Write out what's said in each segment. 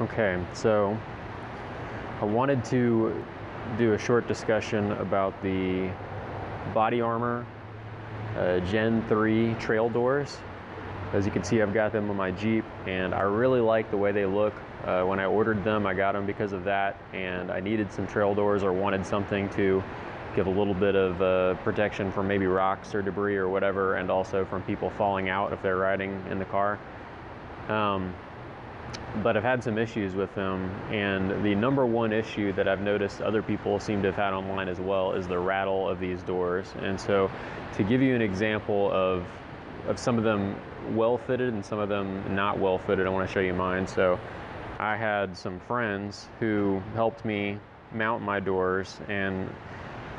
Okay, so I wanted to do a short discussion about the BodyArmor uh, Gen 3 trail doors. As you can see, I've got them on my Jeep, and I really like the way they look. Uh, when I ordered them, I got them because of that, and I needed some trail doors or wanted something to give a little bit of uh, protection from maybe rocks or debris or whatever, and also from people falling out if they're riding in the car. Um, but I've had some issues with them, and the number one issue that I've noticed other people seem to have had online as well is the rattle of these doors. And so, to give you an example of of some of them well fitted and some of them not well fitted, I want to show you mine. So, I had some friends who helped me mount my doors, and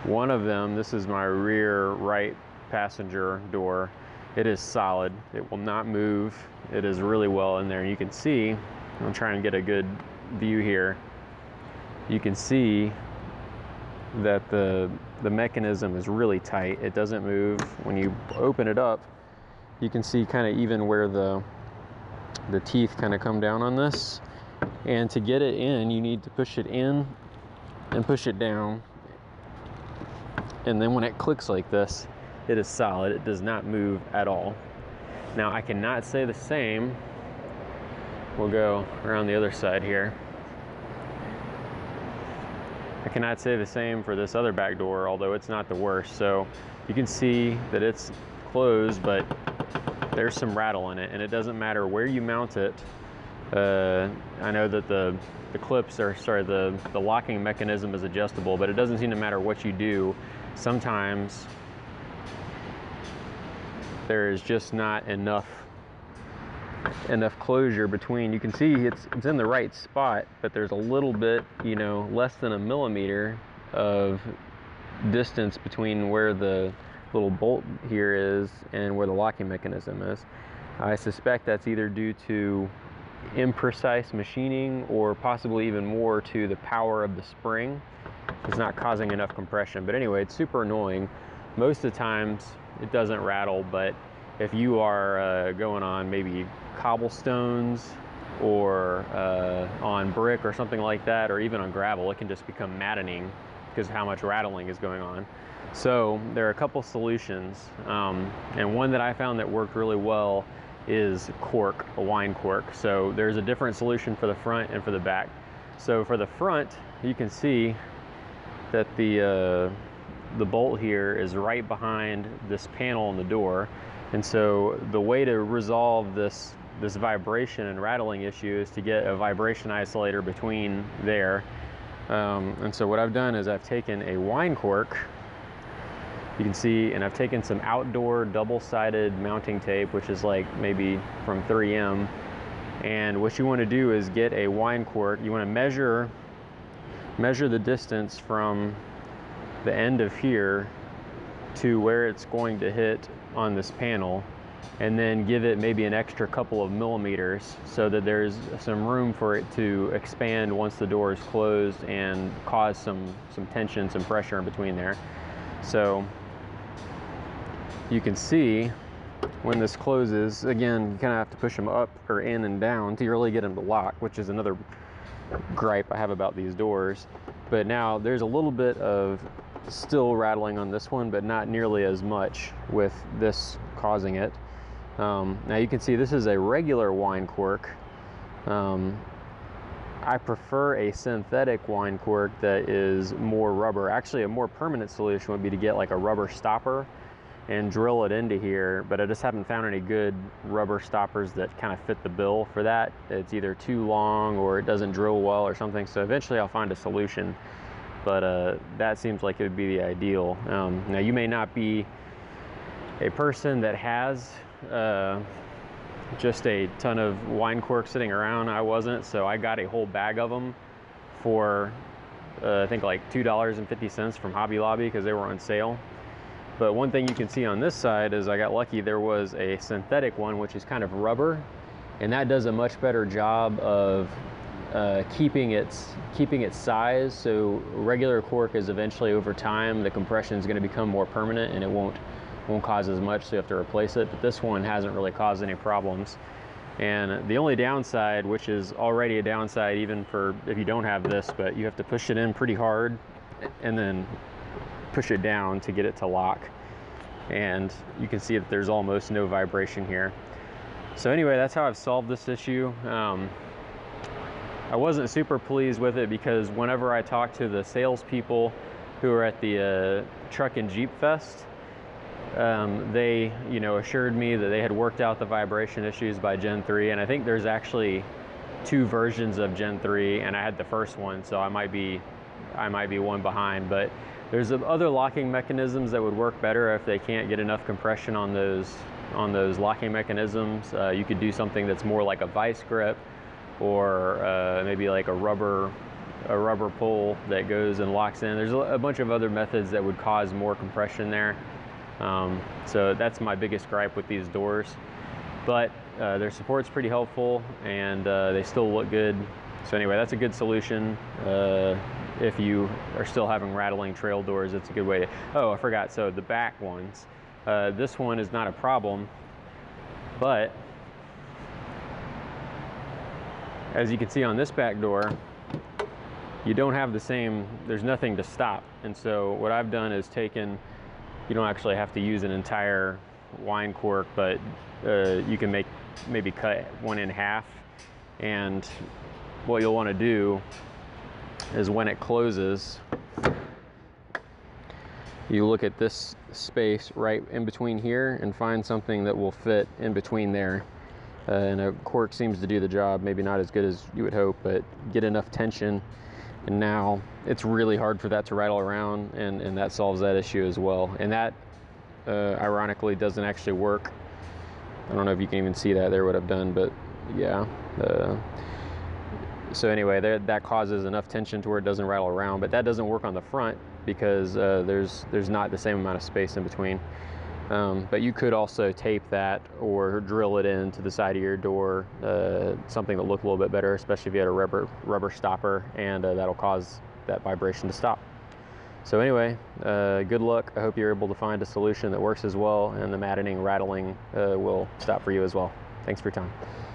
one of them, this is my rear right passenger door. It is solid. It will not move. It is really well in there. You can see, I'll try and get a good view here. You can see that the the mechanism is really tight. It doesn't move. When you open it up, you can see kind of even where the the teeth kind of come down on this. And to get it in, you need to push it in and push it down. And then when it clicks like this, it is solid. It does not move at all. Now I cannot say the same. We'll go around the other side here. I cannot say the same for this other back door, although it's not the worst. So you can see that it's closed, but there's some rattle in it, and it doesn't matter where you mount it. Uh, I know that the the clips are sorry the the locking mechanism is adjustable, but it doesn't seem to matter what you do. Sometimes there is just not enough enough closure between you can see it's it's in the right spot but there's a little bit you know less than a millimeter of distance between where the little bolt here is and where the locking mechanism is. I suspect that's either due to imprecise machining or possibly even more to the power of the spring. It's not causing enough compression but anyway it's super annoying. Most of the times it doesn't rattle, but if you are uh, going on maybe cobblestones or uh, on brick or something like that, or even on gravel, it can just become maddening because how much rattling is going on. So there are a couple solutions, um, and one that I found that worked really well is cork, a wine cork. So there's a different solution for the front and for the back. So for the front, you can see that the uh, the bolt here is right behind this panel on the door. And so the way to resolve this this vibration and rattling issue is to get a vibration isolator between there. Um, and so what I've done is I've taken a wine cork, you can see, and I've taken some outdoor double-sided mounting tape, which is like maybe from 3M. And what you want to do is get a wine cork. You want to measure measure the distance from the end of here to where it's going to hit on this panel and then give it maybe an extra couple of millimeters so that there's some room for it to expand once the door is closed and cause some some tension some pressure in between there. So you can see when this closes again you kind of have to push them up or in and down to really get them to lock which is another gripe I have about these doors. But now there's a little bit of still rattling on this one, but not nearly as much with this causing it. Um, now you can see this is a regular wine cork. Um, I prefer a synthetic wine cork that is more rubber. Actually, a more permanent solution would be to get like a rubber stopper and drill it into here, but I just haven't found any good rubber stoppers that kind of fit the bill for that. It's either too long or it doesn't drill well or something. So eventually I'll find a solution but uh, that seems like it would be the ideal. Um, now, you may not be a person that has uh, just a ton of wine corks sitting around. I wasn't, so I got a whole bag of them for uh, I think like $2.50 from Hobby Lobby because they were on sale. But one thing you can see on this side is I got lucky there was a synthetic one which is kind of rubber and that does a much better job of uh, keeping its keeping its size. So regular cork is eventually over time the compression is going to become more permanent and it won't won't cause as much. So you have to replace it. But this one hasn't really caused any problems. And the only downside, which is already a downside even for if you don't have this, but you have to push it in pretty hard and then push it down to get it to lock. And you can see that there's almost no vibration here. So anyway, that's how I've solved this issue. Um, I wasn't super pleased with it because whenever I talked to the salespeople who were at the uh, Truck and Jeep Fest, um, they, you know, assured me that they had worked out the vibration issues by Gen 3, and I think there's actually two versions of Gen 3, and I had the first one, so I might be, I might be one behind. But there's other locking mechanisms that would work better if they can't get enough compression on those on those locking mechanisms. Uh, you could do something that's more like a vice grip, or uh, maybe like a rubber a rubber pull that goes and locks in. There's a bunch of other methods that would cause more compression there. Um, so that's my biggest gripe with these doors. But uh, their support's pretty helpful and uh, they still look good. So anyway, that's a good solution. Uh, if you are still having rattling trail doors, it's a good way to, oh, I forgot. So the back ones, uh, this one is not a problem, but as you can see on this back door, you don't have the same, there's nothing to stop. And so what I've done is taken you don't actually have to use an entire wine cork, but uh, you can make maybe cut one in half. And what you'll want to do is when it closes, you look at this space right in between here and find something that will fit in between there. Uh, and a cork seems to do the job, maybe not as good as you would hope, but get enough tension. And now it's really hard for that to rattle around and, and that solves that issue as well. And that uh, ironically doesn't actually work. I don't know if you can even see that there what I've done but yeah uh, so anyway that, that causes enough tension to where it doesn't rattle around but that doesn't work on the front because uh, there's there's not the same amount of space in between um, but you could also tape that or drill it into the side of your door, uh, something that looked a little bit better, especially if you had a rubber rubber stopper, and uh, that'll cause that vibration to stop. So anyway, uh, good luck. I hope you're able to find a solution that works as well, and the maddening rattling uh, will stop for you as well. Thanks for your time.